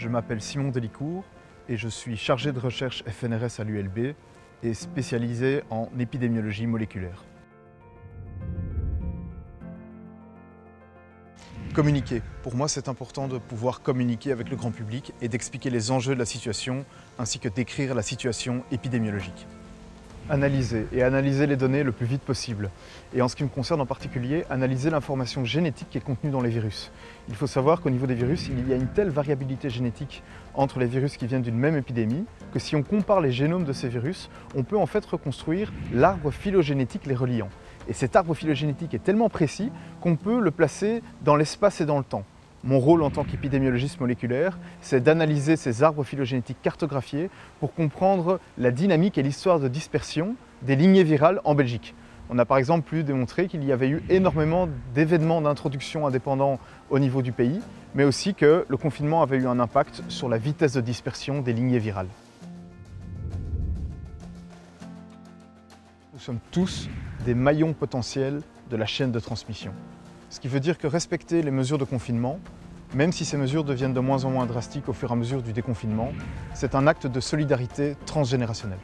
Je m'appelle Simon Delicourt et je suis chargé de recherche FNRS à l'ULB et spécialisé en épidémiologie moléculaire. Communiquer. Pour moi, c'est important de pouvoir communiquer avec le grand public et d'expliquer les enjeux de la situation ainsi que d'écrire la situation épidémiologique analyser et analyser les données le plus vite possible. Et en ce qui me concerne en particulier, analyser l'information génétique qui est contenue dans les virus. Il faut savoir qu'au niveau des virus, il y a une telle variabilité génétique entre les virus qui viennent d'une même épidémie que si on compare les génomes de ces virus, on peut en fait reconstruire l'arbre phylogénétique les reliant. Et cet arbre phylogénétique est tellement précis qu'on peut le placer dans l'espace et dans le temps. Mon rôle en tant qu'épidémiologiste moléculaire, c'est d'analyser ces arbres phylogénétiques cartographiés pour comprendre la dynamique et l'histoire de dispersion des lignées virales en Belgique. On a par exemple pu démontrer qu'il y avait eu énormément d'événements d'introduction indépendants au niveau du pays, mais aussi que le confinement avait eu un impact sur la vitesse de dispersion des lignées virales. Nous sommes tous des maillons potentiels de la chaîne de transmission. Ce qui veut dire que respecter les mesures de confinement, même si ces mesures deviennent de moins en moins drastiques au fur et à mesure du déconfinement, c'est un acte de solidarité transgénérationnelle.